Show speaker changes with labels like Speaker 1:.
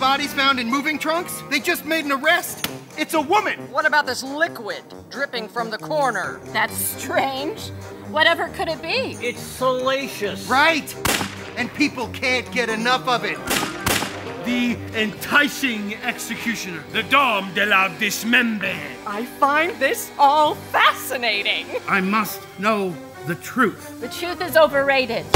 Speaker 1: bodies found in moving trunks? They just made an arrest. It's a woman.
Speaker 2: What about this liquid dripping from the corner?
Speaker 3: That's strange. Whatever could it be?
Speaker 4: It's salacious.
Speaker 1: Right. And people can't get enough of it.
Speaker 5: The enticing executioner, the Dame de la Dismembe.
Speaker 6: I find this all fascinating.
Speaker 5: I must know the truth.
Speaker 3: The truth is overrated.